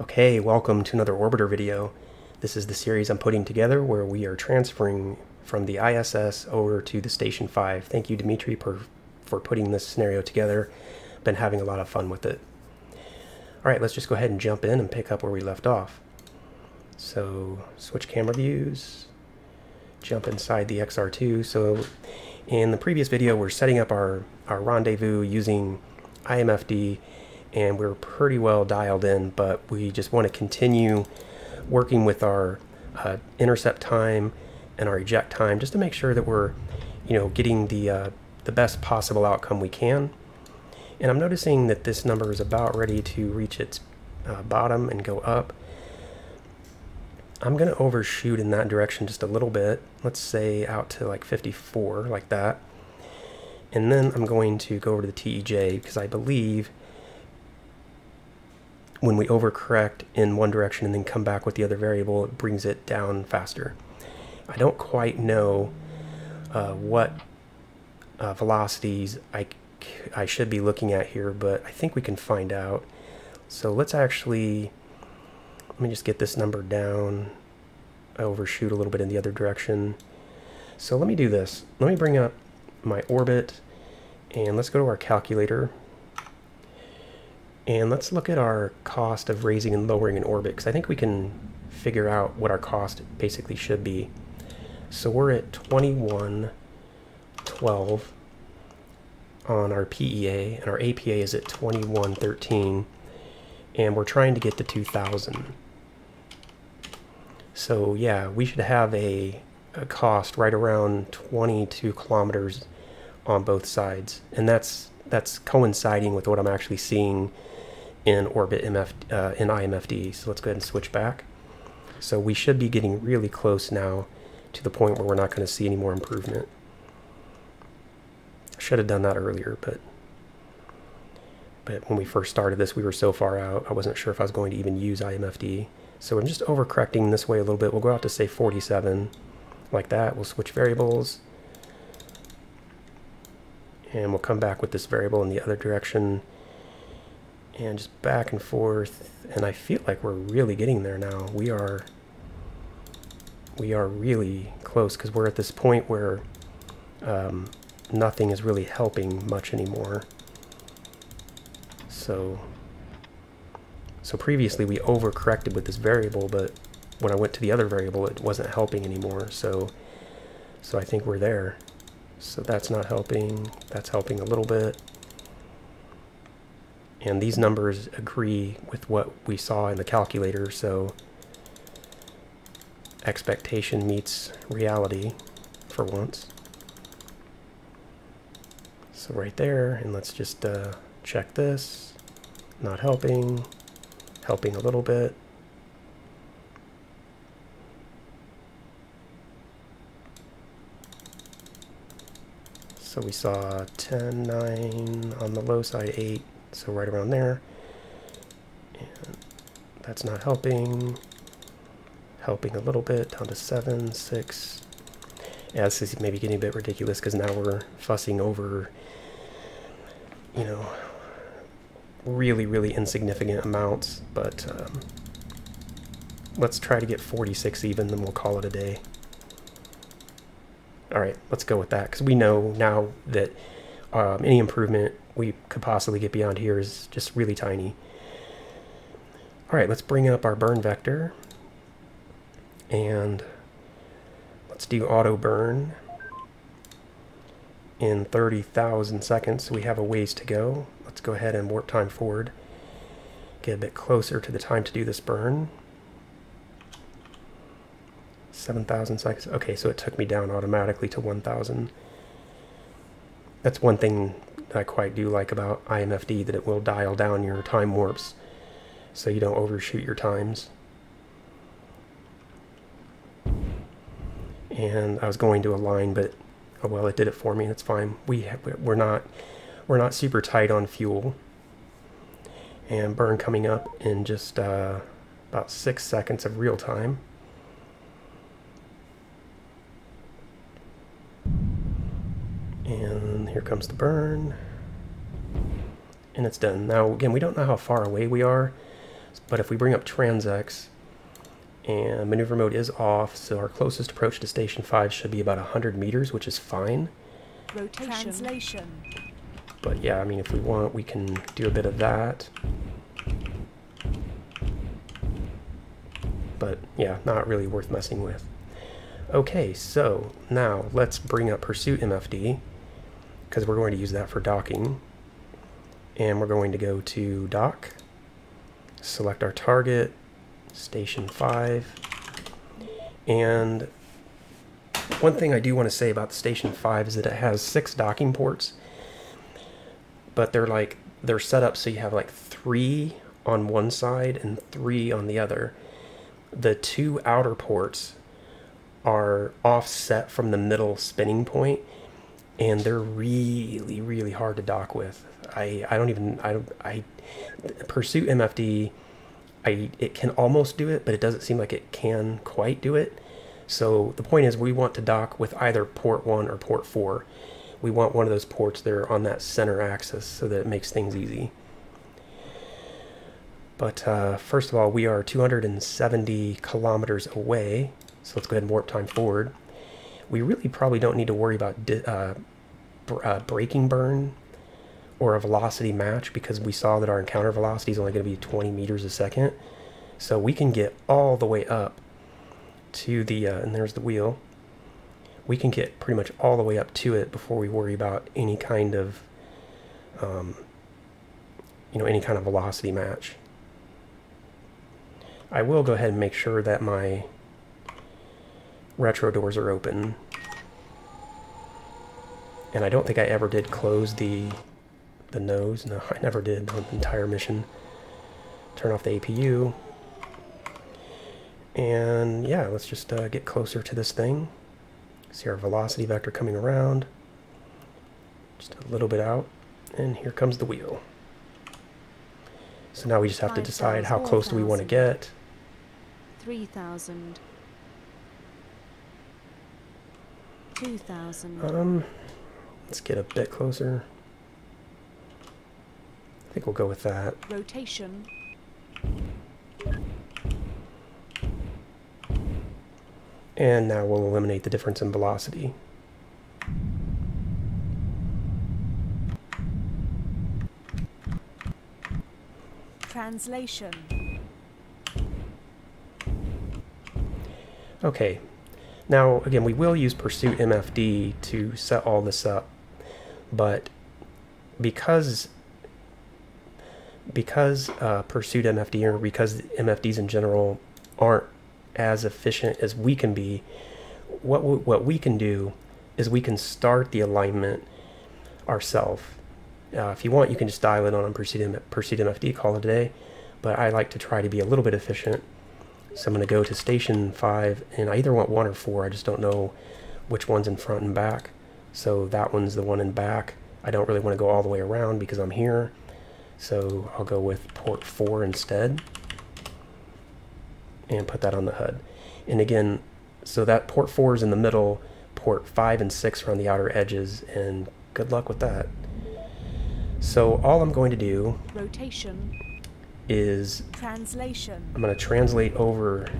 Okay, welcome to another Orbiter video. This is the series I'm putting together where we are transferring from the ISS over to the Station 5. Thank you, Dimitri, for, for putting this scenario together. Been having a lot of fun with it. All right, let's just go ahead and jump in and pick up where we left off. So, switch camera views, jump inside the XR2. So, in the previous video, we're setting up our, our rendezvous using IMFD and we're pretty well dialed in, but we just want to continue working with our uh, intercept time and our eject time just to make sure that we're, you know, getting the, uh, the best possible outcome we can. And I'm noticing that this number is about ready to reach its uh, bottom and go up. I'm going to overshoot in that direction just a little bit. Let's say out to like 54, like that. And then I'm going to go over to the TEJ because I believe when we overcorrect in one direction and then come back with the other variable, it brings it down faster. I don't quite know uh, what uh, velocities I, I should be looking at here, but I think we can find out. So let's actually, let me just get this number down. I overshoot a little bit in the other direction. So let me do this. Let me bring up my orbit and let's go to our calculator and let's look at our cost of raising and lowering an orbit, because I think we can figure out what our cost basically should be. So we're at 2112 on our PEA, and our APA is at 2113, and we're trying to get to 2000. So yeah, we should have a, a cost right around 22 kilometers on both sides, and that's that's coinciding with what I'm actually seeing in orbit MF, uh, in IMFD. So let's go ahead and switch back. So we should be getting really close now to the point where we're not going to see any more improvement. I should have done that earlier, but but when we first started this, we were so far out, I wasn't sure if I was going to even use IMFD. So I'm just overcorrecting this way a little bit. We'll go out to say 47, like that. We'll switch variables. And we'll come back with this variable in the other direction and just back and forth and I feel like we're really getting there now. We are we are really close because we're at this point where um, nothing is really helping much anymore. So so previously we overcorrected with this variable but when I went to the other variable it wasn't helping anymore. So so I think we're there. So that's not helping. That's helping a little bit and these numbers agree with what we saw in the calculator, so expectation meets reality for once. So right there, and let's just uh, check this. Not helping, helping a little bit. So we saw 10, 9 on the low side, 8, so right around there. And that's not helping. Helping a little bit, down to 7, 6. Yeah, this is maybe getting a bit ridiculous because now we're fussing over, you know, really, really insignificant amounts. But um, let's try to get 46 even, then we'll call it a day. All right, let's go with that because we know now that um, any improvement we could possibly get beyond here is just really tiny. All right, let's bring up our burn vector. And let's do auto burn in 30,000 seconds. We have a ways to go. Let's go ahead and warp time forward. Get a bit closer to the time to do this burn. 7,000 seconds. Okay, so it took me down automatically to 1,000. That's one thing that I quite do like about IMFD, that it will dial down your time warps so you don't overshoot your times. And I was going to align, but oh well, it did it for me. It's fine. We we're not we're not super tight on fuel. And burn coming up in just uh, about six seconds of real time. And here comes the burn. And it's done. Now, again, we don't know how far away we are. But if we bring up TransX, and maneuver mode is off, so our closest approach to station 5 should be about 100 meters, which is fine. Rotation. Translation. But yeah, I mean, if we want, we can do a bit of that. But yeah, not really worth messing with. Okay, so now let's bring up Pursuit MFD, because we're going to use that for docking. And we're going to go to dock, select our target, station 5, and one thing I do want to say about the Station 5 is that it has six docking ports, but they're like, they're set up so you have like three on one side and three on the other. The two outer ports are offset from the middle spinning point, and they're really, really hard to dock with. I, I don't even, I don't, I, Pursuit MFD, I, it can almost do it, but it doesn't seem like it can quite do it. So the point is we want to dock with either port 1 or port 4. We want one of those ports there on that center axis so that it makes things easy. But uh, first of all, we are 270 kilometers away, so let's go ahead and warp time forward. We really probably don't need to worry about uh, uh, braking burn or a velocity match because we saw that our encounter velocity is only going to be 20 meters a second. So we can get all the way up to the, uh, and there's the wheel. We can get pretty much all the way up to it before we worry about any kind of, um, you know, any kind of velocity match. I will go ahead and make sure that my retro doors are open. And I don't think I ever did close the the nose. No, I never did on the entire mission. Turn off the APU. And yeah, let's just uh, get closer to this thing. See our velocity vector coming around. Just a little bit out. And here comes the wheel. So now we just have to decide how close do we want to get. 3,000. 2,000. Um, let's get a bit closer. I think we'll go with that. Rotation. And now we'll eliminate the difference in velocity. Translation. Okay, now again we will use Pursuit MFD to set all this up, but because because uh, Pursuit MFD or because MFDs in general aren't as efficient as we can be, what what we can do is we can start the alignment ourselves. Uh, if you want, you can just dial it on and Pursuit, Pursuit MFD, call it a day. But I like to try to be a little bit efficient. So I'm going to go to station 5, and I either want 1 or 4. I just don't know which one's in front and back. So that one's the one in back. I don't really want to go all the way around because I'm here. So I'll go with port 4 instead and put that on the HUD. And again, so that port 4 is in the middle, port 5 and 6 are on the outer edges, and good luck with that. So all I'm going to do rotation is translation. I'm going to translate over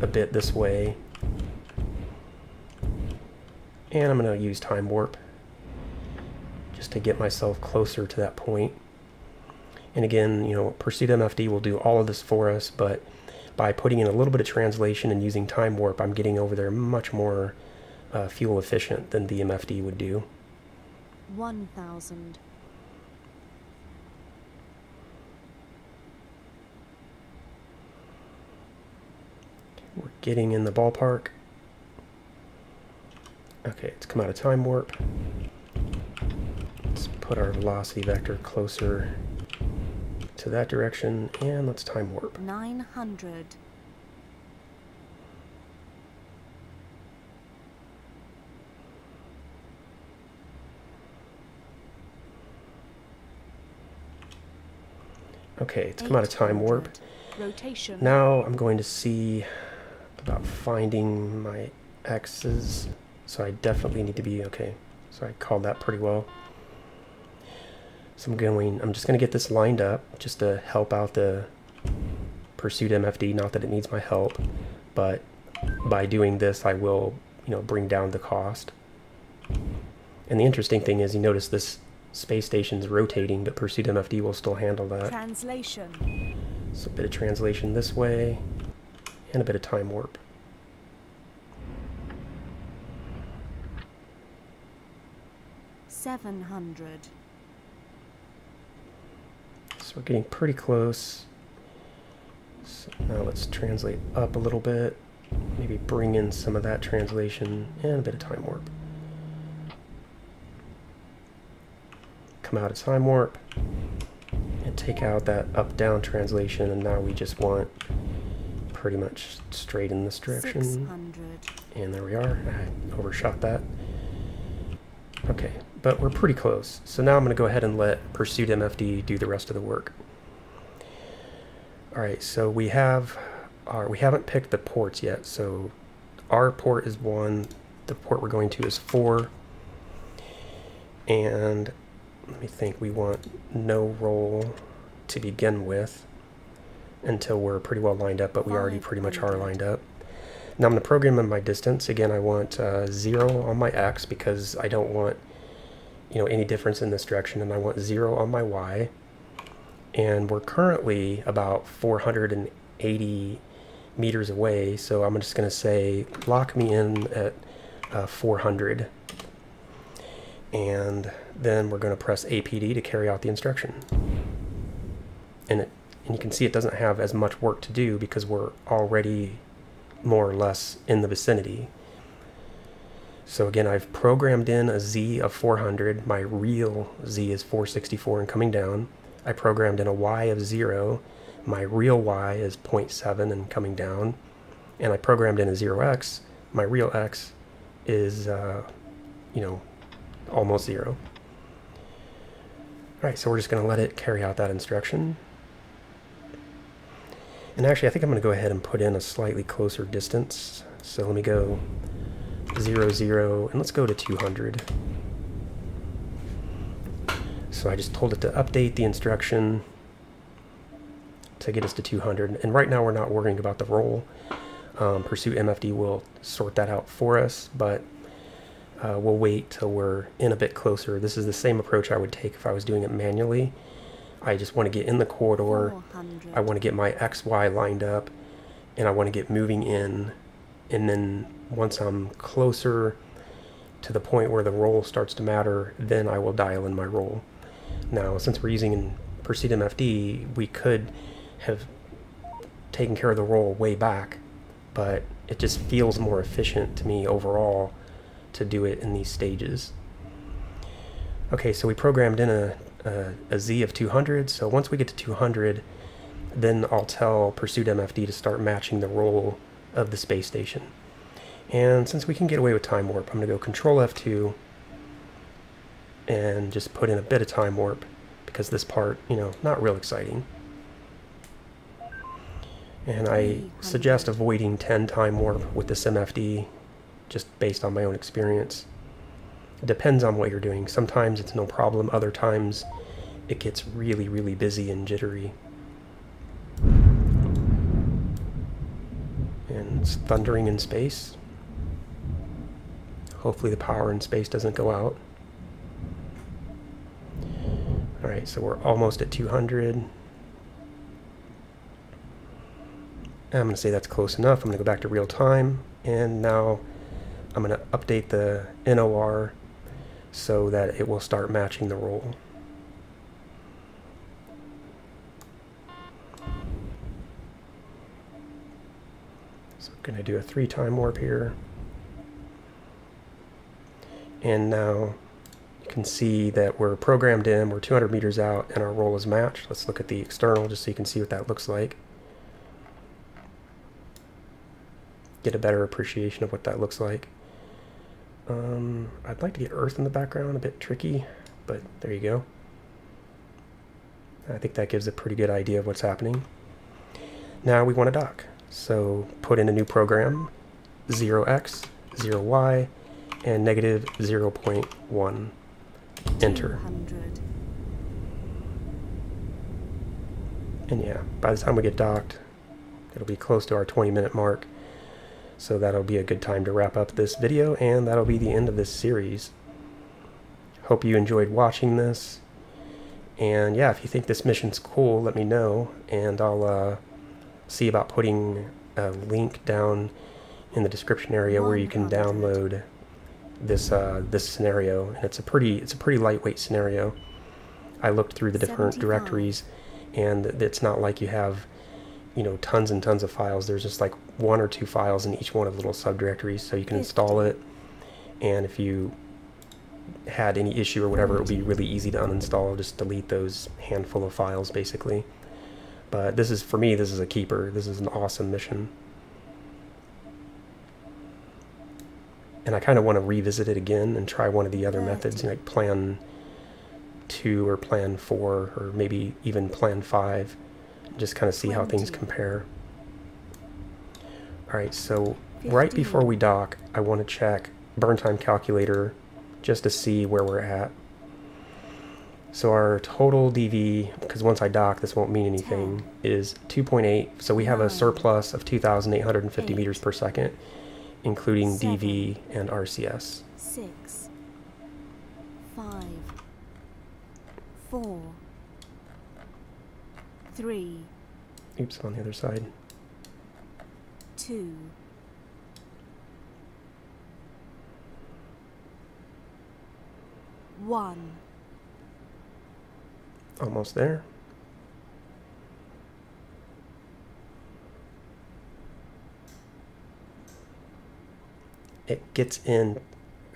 a bit this way. And I'm going to use time warp just to get myself closer to that point. And again, you know, Pursuit MFD will do all of this for us, but by putting in a little bit of translation and using time warp, I'm getting over there much more uh, fuel efficient than the MFD would do. 1,000. We're getting in the ballpark. Okay, it's come out of time warp. Let's put our velocity vector closer to that direction, and let's time warp. 900. Okay, it's come out of time warp. Rotation. Now I'm going to see about finding my X's. So I definitely need to be, okay, so I called that pretty well. So I'm going, I'm just going to get this lined up just to help out the Pursuit MFD, not that it needs my help, but by doing this I will, you know, bring down the cost. And the interesting thing is you notice this space station's rotating, but Pursuit MFD will still handle that. Translation. So a bit of translation this way, and a bit of time warp. Seven hundred. So we're getting pretty close. So now let's translate up a little bit. Maybe bring in some of that translation and a bit of time warp. Come out of time warp and take out that up-down translation and now we just want pretty much straight in this direction. And there we are. I overshot that. Okay, but we're pretty close. So now I'm going to go ahead and let Pursuit MFD do the rest of the work. All right, so we have our, we haven't picked the ports yet. So our port is one, the port we're going to is four. And let me think, we want no roll to begin with until we're pretty well lined up, but we already pretty much are lined up. Now I'm going to program in my distance. Again, I want uh, 0 on my x because I don't want you know any difference in this direction and I want 0 on my y. And we're currently about 480 meters away, so I'm just going to say lock me in at uh, 400. And then we're going to press APD to carry out the instruction. And, it, and you can see it doesn't have as much work to do because we're already more or less in the vicinity. So again, I've programmed in a Z of 400. My real Z is 464 and coming down. I programmed in a Y of 0. My real Y is 0.7 and coming down. And I programmed in a 0x. My real X is, uh, you know, almost 0. Alright, so we're just going to let it carry out that instruction. And actually, I think I'm going to go ahead and put in a slightly closer distance. So let me go 0, 0, and let's go to 200. So I just told it to update the instruction to get us to 200. And right now we're not worrying about the roll. Um, Pursuit MFD will sort that out for us, but uh, we'll wait till we're in a bit closer. This is the same approach I would take if I was doing it manually. I just want to get in the corridor. I want to get my XY lined up and I want to get moving in. And then once I'm closer to the point where the roll starts to matter, then I will dial in my roll. Now, since we're using in Pursuit MFD, we could have taken care of the roll way back, but it just feels more efficient to me overall to do it in these stages. Okay, so we programmed in a, a, a Z of 200, so once we get to 200, then I'll tell Pursuit MFD to start matching the roll of the space station. And since we can get away with time warp, I'm going to go Control F2 and just put in a bit of time warp because this part, you know, not real exciting. And I suggest avoiding 10 time warp with this MFD just based on my own experience. Depends on what you're doing. Sometimes it's no problem, other times it gets really, really busy and jittery. And it's thundering in space. Hopefully the power in space doesn't go out. Alright, so we're almost at 200. I'm to say that's close enough. I'm to go back to real time. And now I'm going to update the NOR so that it will start matching the roll. So I'm going to do a three time warp here. And now you can see that we're programmed in, we're 200 meters out, and our roll is matched. Let's look at the external just so you can see what that looks like. Get a better appreciation of what that looks like. Um, I'd like to get Earth in the background, a bit tricky, but there you go. I think that gives a pretty good idea of what's happening. Now we want to dock. So put in a new program, 0x, 0y, and negative 0.1. Enter. And yeah, by the time we get docked, It'll be close to our 20 minute mark. So that'll be a good time to wrap up this video, and that'll be the end of this series. Hope you enjoyed watching this. And yeah, if you think this mission's cool, let me know, and I'll uh, see about putting a link down in the description area where you can download this uh, this scenario. And it's a pretty it's a pretty lightweight scenario. I looked through the different directories, and it's not like you have you know tons and tons of files. There's just like one or two files in each one of the little subdirectories, so you can install it. And if you had any issue or whatever, it would be really easy to uninstall. Just delete those handful of files, basically. But this is for me. This is a keeper. This is an awesome mission. And I kind of want to revisit it again and try one of the other methods, you know, like plan two or plan four or maybe even plan five. Just kind of see how things compare. All right, so right before we dock, I want to check burn time calculator just to see where we're at. So our total DV, because once I dock, this won't mean anything, is 2.8. So we have a surplus of 2,850 meters per second, including. DV and RCS. Six. Five. Four. Three. Oops, on the other side. Two. One. Almost there. It gets in,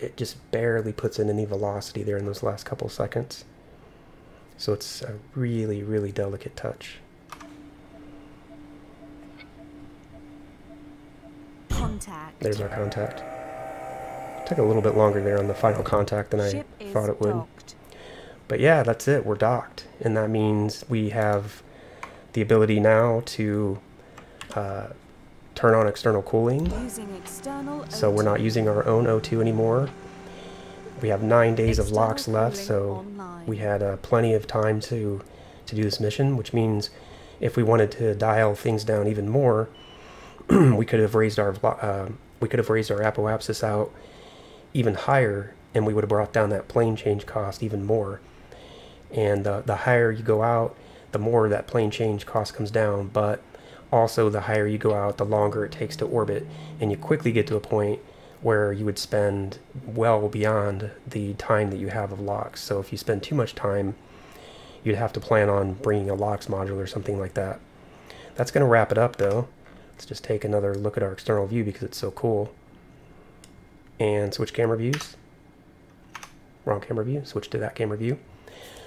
it just barely puts in any velocity there in those last couple seconds. So it's a really, really delicate touch. Contact. There's our contact. Took a little bit longer there on the final contact than Ship I thought it would. docked. But yeah, that's it. We're docked. And that means we have the ability now to uh, turn on external cooling. External So we're not using our own O2 anymore. We have nine days of LOX left, so we had uh, plenty of time to to do this mission, which means if we wanted to dial things down even more, we could have raised our uh, we could have raised our apoapsis out even higher, and we would have brought down that plane change cost even more. And uh, the higher you go out, the more that plane change cost comes down. But also, the higher you go out, the longer it takes to orbit, and you quickly get to a point where you would spend well beyond the time that you have of LOX. So if you spend too much time, you'd have to plan on bringing a LOX module or something like that. That's going to wrap it up though. Let's just take another look at our external view because it's so cool. And switch camera views. Wrong camera view. Switch to that camera view.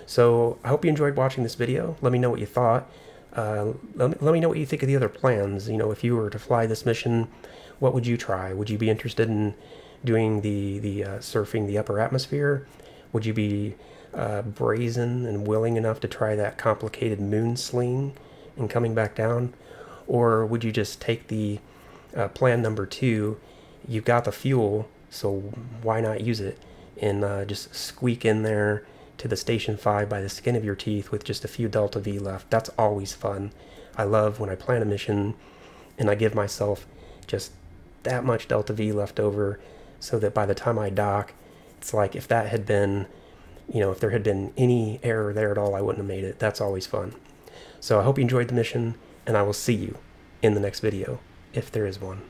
So I hope you enjoyed watching this video. Let me know what you thought. Uh, let, me, let me know what you think of the other plans. You know, if you were to fly this mission, what would you try? Would you be interested in doing the the uh, surfing the upper atmosphere? Would you be uh, brazen and willing enough to try that complicated moon sling and coming back down, or would you just take the uh, plan number two? You've got the fuel, so why not use it and uh, just squeak in there to the station five by the skin of your teeth with just a few delta V left. That's always fun. I love when I plan a mission and I give myself just that much delta V left over so that by the time I dock, it's like if that had been, you know, if there had been any error there at all, I wouldn't have made it. That's always fun. So I hope you enjoyed the mission, and I will see you in the next video, if there is one.